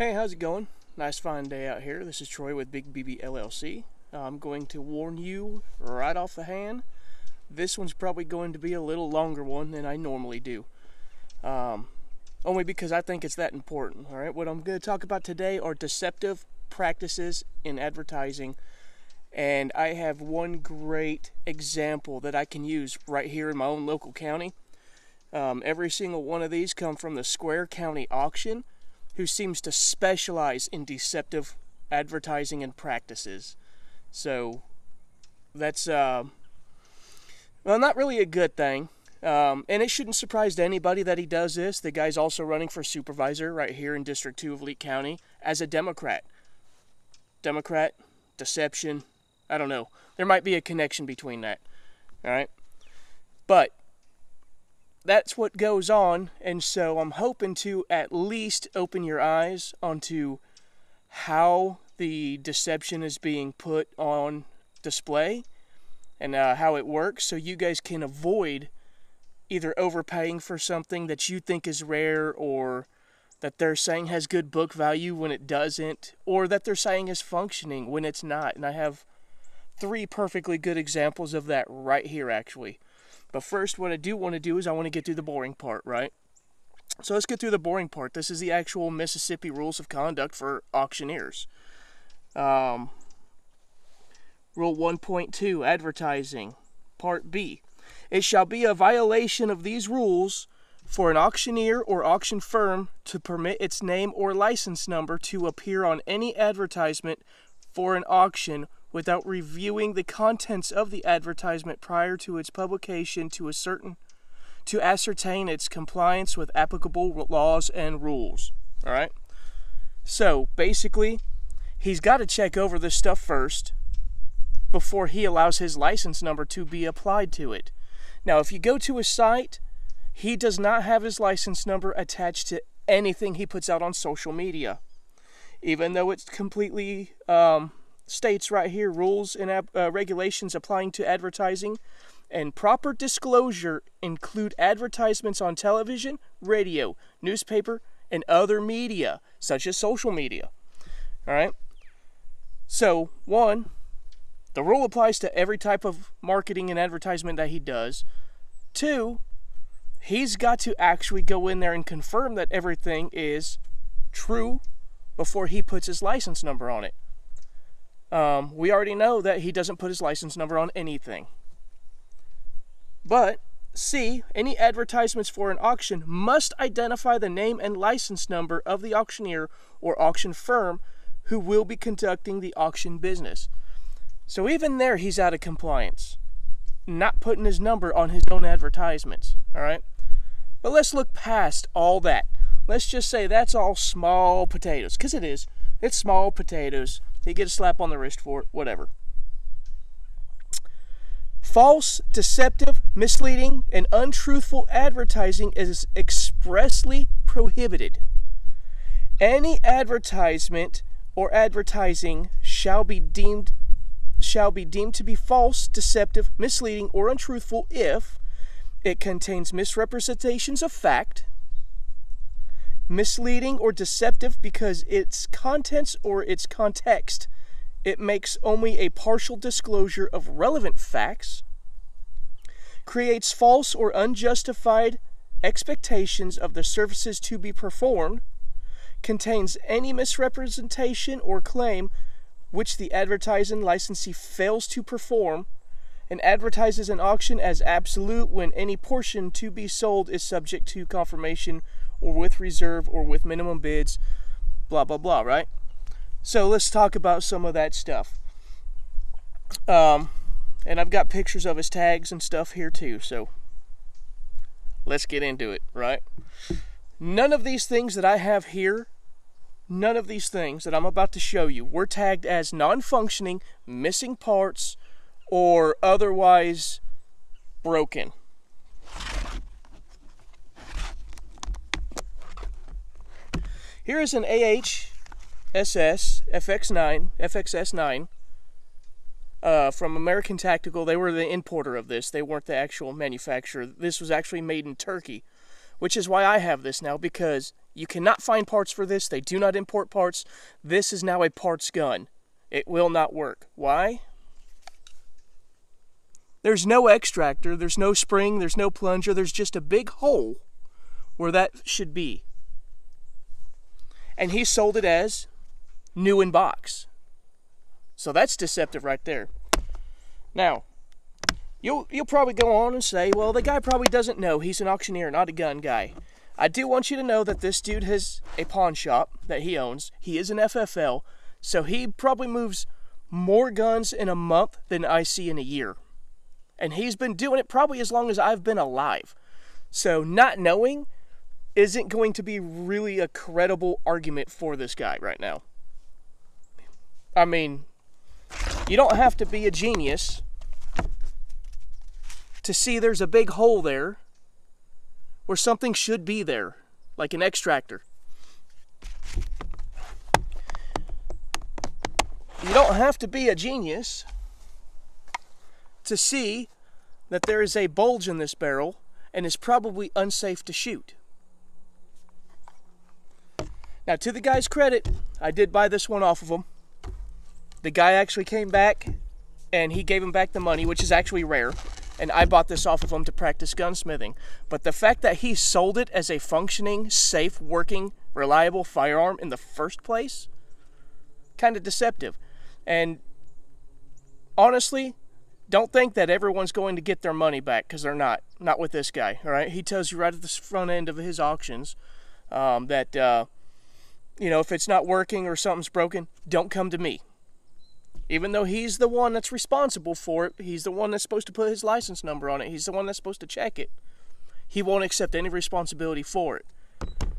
Hey, how's it going? Nice fine day out here. This is Troy with Big BB LLC. I'm going to warn you right off the hand. This one's probably going to be a little longer one than I normally do. Um, only because I think it's that important. All right, what I'm going to talk about today are deceptive practices in advertising. And I have one great example that I can use right here in my own local county. Um, every single one of these come from the Square County auction who seems to specialize in deceptive advertising and practices. So that's uh, well, not really a good thing. Um, and it shouldn't surprise anybody that he does this. The guy's also running for supervisor right here in District 2 of Leake County as a Democrat. Democrat, deception, I don't know. There might be a connection between that. All right? But that's what goes on, and so I'm hoping to at least open your eyes onto how the deception is being put on display and uh, how it works so you guys can avoid either overpaying for something that you think is rare or that they're saying has good book value when it doesn't or that they're saying is functioning when it's not and i have three perfectly good examples of that right here actually but first, what I do want to do is I want to get through the boring part, right? So let's get through the boring part. This is the actual Mississippi Rules of Conduct for auctioneers. Um, Rule 1.2 Advertising, Part B. It shall be a violation of these rules for an auctioneer or auction firm to permit its name or license number to appear on any advertisement for an auction without reviewing the contents of the advertisement prior to its publication to a certain to ascertain its compliance with applicable laws and rules. All right? So, basically, he's got to check over this stuff first before he allows his license number to be applied to it. Now, if you go to his site, he does not have his license number attached to anything he puts out on social media. Even though it's completely um, states right here rules and uh, regulations applying to advertising and proper disclosure include advertisements on television, radio, newspaper, and other media, such as social media. All right? So, one, the rule applies to every type of marketing and advertisement that he does. Two, he's got to actually go in there and confirm that everything is true before he puts his license number on it. Um, we already know that he doesn't put his license number on anything. But C, any advertisements for an auction must identify the name and license number of the auctioneer or auction firm who will be conducting the auction business. So even there, he's out of compliance, not putting his number on his own advertisements. All right? But let's look past all that. Let's just say that's all small potatoes, because it is. It's small potatoes he get a slap on the wrist for it, whatever. False, deceptive, misleading, and untruthful advertising is expressly prohibited. Any advertisement or advertising shall be deemed shall be deemed to be false, deceptive, misleading, or untruthful if it contains misrepresentations of fact, misleading or deceptive because its contents or its context. It makes only a partial disclosure of relevant facts, creates false or unjustified expectations of the services to be performed, contains any misrepresentation or claim which the advertising licensee fails to perform, and advertises an auction as absolute when any portion to be sold is subject to confirmation or with reserve or with minimum bids, blah, blah, blah, right? So let's talk about some of that stuff. Um, and I've got pictures of his tags and stuff here too, so let's get into it, right? None of these things that I have here, none of these things that I'm about to show you were tagged as non functioning, missing parts, or otherwise broken. Here is an AHSS FX9, FXS9 uh, from American Tactical. They were the importer of this. They weren't the actual manufacturer. This was actually made in Turkey, which is why I have this now because You cannot find parts for this. They do not import parts. This is now a parts gun. It will not work. Why? There's no extractor, there's no spring, there's no plunger, there's just a big hole where that should be. And he sold it as new in box. So that's deceptive right there. Now, you'll you'll probably go on and say, well, the guy probably doesn't know. He's an auctioneer, not a gun guy. I do want you to know that this dude has a pawn shop that he owns. He is an FFL, so he probably moves more guns in a month than I see in a year. And he's been doing it probably as long as I've been alive. So not knowing isn't going to be really a credible argument for this guy right now. I mean, you don't have to be a genius to see there's a big hole there where something should be there, like an extractor. You don't have to be a genius to see that there is a bulge in this barrel and is probably unsafe to shoot. Now, to the guy's credit, I did buy this one off of him. The guy actually came back and he gave him back the money, which is actually rare. And I bought this off of him to practice gunsmithing. But the fact that he sold it as a functioning, safe, working, reliable firearm in the first place, kind of deceptive. And honestly, don't think that everyone's going to get their money back because they're not. Not with this guy. All right, he tells you right at the front end of his auctions um, that uh, you know if it's not working or something's broken, don't come to me. Even though he's the one that's responsible for it, he's the one that's supposed to put his license number on it, he's the one that's supposed to check it. He won't accept any responsibility for it.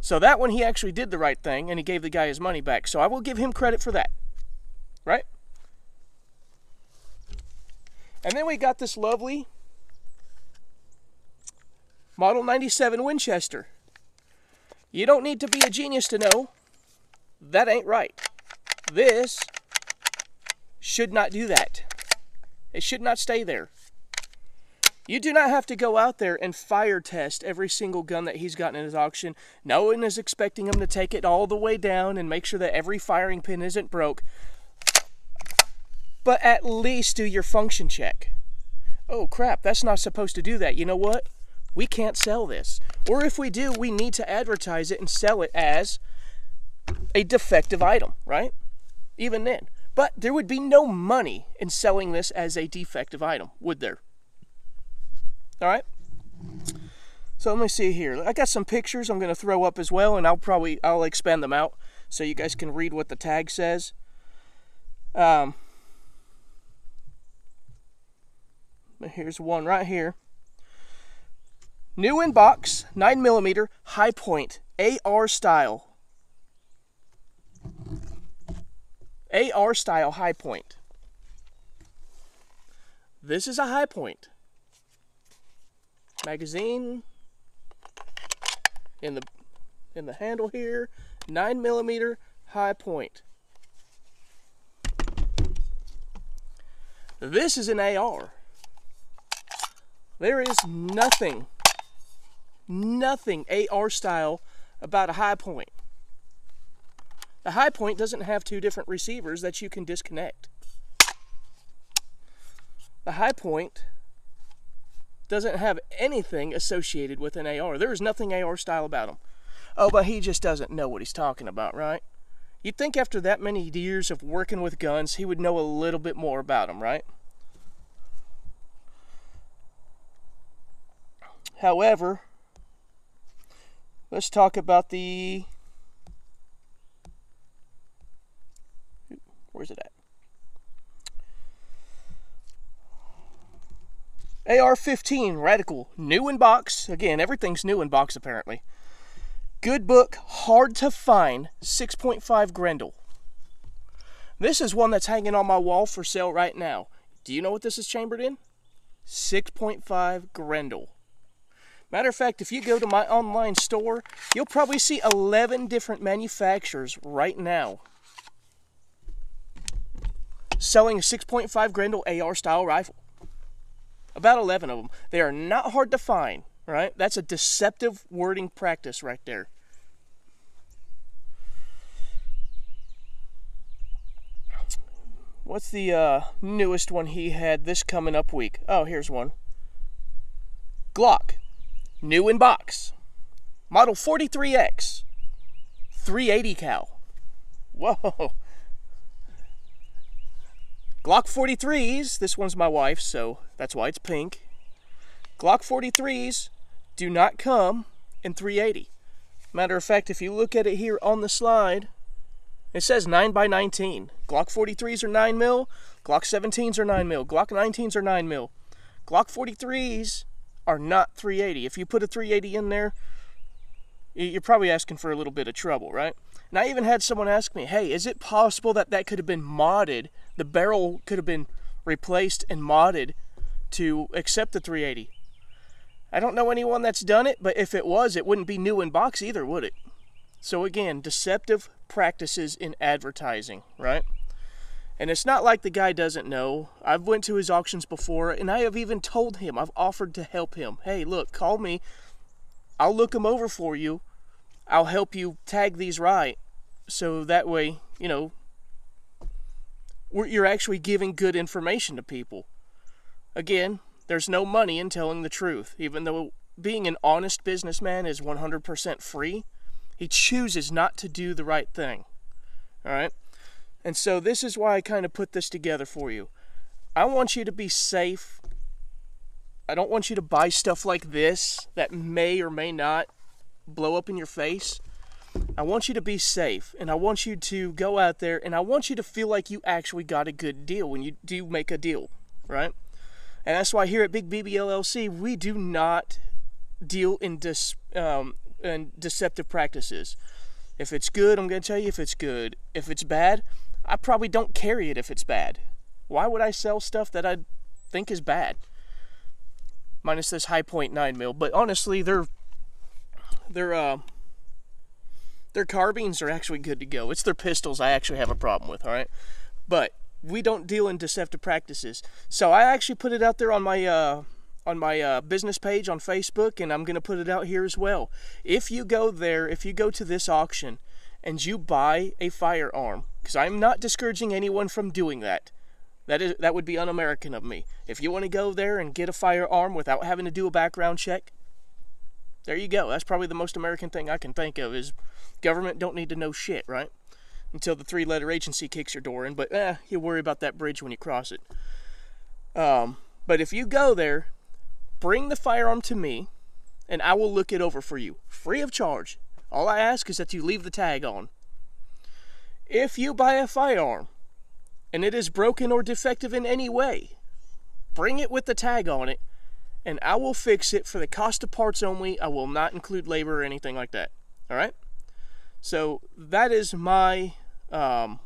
So that one, he actually did the right thing and he gave the guy his money back. So I will give him credit for that. Right? And then we got this lovely Model 97 Winchester. You don't need to be a genius to know that ain't right. This should not do that. It should not stay there. You do not have to go out there and fire test every single gun that he's gotten in his auction. No one is expecting him to take it all the way down and make sure that every firing pin isn't broke. But at least do your function check. Oh crap, that's not supposed to do that. You know what? We can't sell this. Or if we do, we need to advertise it and sell it as a defective item, right? Even then. But there would be no money in selling this as a defective item, would there? All right. So let me see here. I got some pictures I'm going to throw up as well, and I'll probably I'll expand them out so you guys can read what the tag says. Um, but here's one right here. New in box, 9 millimeter, Hi-Point, AR style. AR style Hi-Point. This is a Hi-Point. Magazine in the in the handle here, nine millimeter Hi-Point. This is an AR. There is nothing, nothing AR style about a Hi-Point. The Hi-Point doesn't have two different receivers that you can disconnect. The Hi-Point doesn't have anything associated with an AR. There is nothing AR style about him. Oh, but he just doesn't know what he's talking about, right? You'd think after that many years of working with guns, he would know a little bit more about them, right? However, let's talk about the Where's it at? AR-15 Radical, new in box. Again, everything's new in box apparently. Good book, hard to find, 6.5 Grendel. This is one that's hanging on my wall for sale right now. Do you know what this is chambered in? 6.5 Grendel. Matter of fact, if you go to my online store, you'll probably see 11 different manufacturers right now selling a 6.5 Grendel AR style rifle. About 11 of them. They are not hard to find, right? That's a deceptive wording practice right there. What's the uh, newest one he had this coming up week? Oh, here's one. Glock, new in box. Model 43X, 380 cal. Whoa. Glock 43s, this one's my wife's, so that's why it's pink. Glock 43s do not come in 380. Matter of fact, if you look at it here on the slide, it says 9 by 19. Glock 43s are 9 mil, Glock 17s are 9 mil, Glock 19s are 9 mil. Glock 43s are not 380. If you put a 380 in there, you're probably asking for a little bit of trouble, right? And I even had someone ask me, hey, is it possible that that could have been modded? The barrel could have been replaced and modded to accept the 380. I don't know anyone that's done it, but if it was, it wouldn't be new in box either, would it? So again, deceptive practices in advertising, right? And it's not like the guy doesn't know. I've went to his auctions before and I have even told him, I've offered to help him. Hey, look, call me. I'll look them over for you I'll help you tag these right so that way, you know, you're actually giving good information to people. Again, there's no money in telling the truth. Even though being an honest businessman is 100% free, he chooses not to do the right thing. All right? And so this is why I kind of put this together for you. I want you to be safe. I don't want you to buy stuff like this that may or may not blow up in your face. I want you to be safe and I want you to go out there and I want you to feel like you actually got a good deal when you do make a deal, right? And that's why here at Big BB LLC, we do not deal in, dis, um, in deceptive practices. If it's good, I'm going to tell you if it's good. If it's bad, I probably don't carry it if it's bad. Why would I sell stuff that I think is bad? Minus this high 9 mil, but honestly, they're their uh, their carbines are actually good to go. It's their pistols I actually have a problem with. All right, but we don't deal in deceptive practices. So I actually put it out there on my uh, on my uh, business page on Facebook, and I'm going to put it out here as well. If you go there, if you go to this auction and you buy a firearm, because I'm not discouraging anyone from doing that. That is that would be un-American of me. If you want to go there and get a firearm without having to do a background check, there you go. That's probably the most American thing I can think of is government don't need to know shit, right? Until the three-letter agency kicks your door in, but eh, you worry about that bridge when you cross it. Um, but if you go there, bring the firearm to me, and I will look it over for you, free of charge. All I ask is that you leave the tag on. If you buy a firearm and it is broken or defective in any way, bring it with the tag on it and I will fix it for the cost of parts only. I will not include labor or anything like that. All right. So that is my um,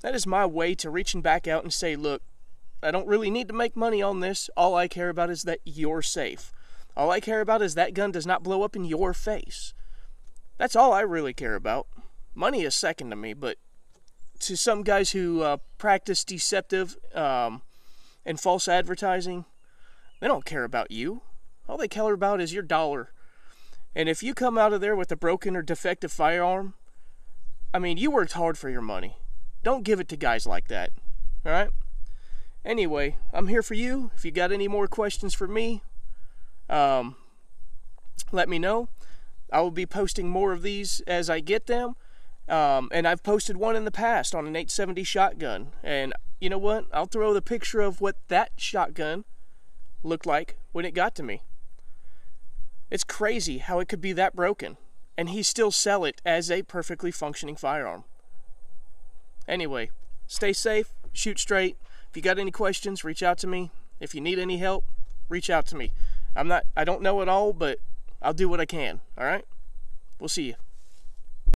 that is my way to reaching back out and say, look, I don't really need to make money on this. All I care about is that you're safe. All I care about is that gun does not blow up in your face. That's all I really care about. Money is second to me, but to some guys who uh, practice deceptive um, and false advertising, they don't care about you. All they care about is your dollar. And if you come out of there with a broken or defective firearm, I mean, you worked hard for your money. Don't give it to guys like that. All right? Anyway, I'm here for you. If you got any more questions for me, um, let me know. I will be posting more of these as I get them. Um, and I've posted one in the past on an 870 shotgun. And you know what? I'll throw the picture of what that shotgun looked like when it got to me. It's crazy how it could be that broken, and he still sell it as a perfectly functioning firearm. Anyway, stay safe, shoot straight. If you got any questions, reach out to me. If you need any help, reach out to me. I'm not I don't know it all, but I'll do what I can, all right? We'll see you.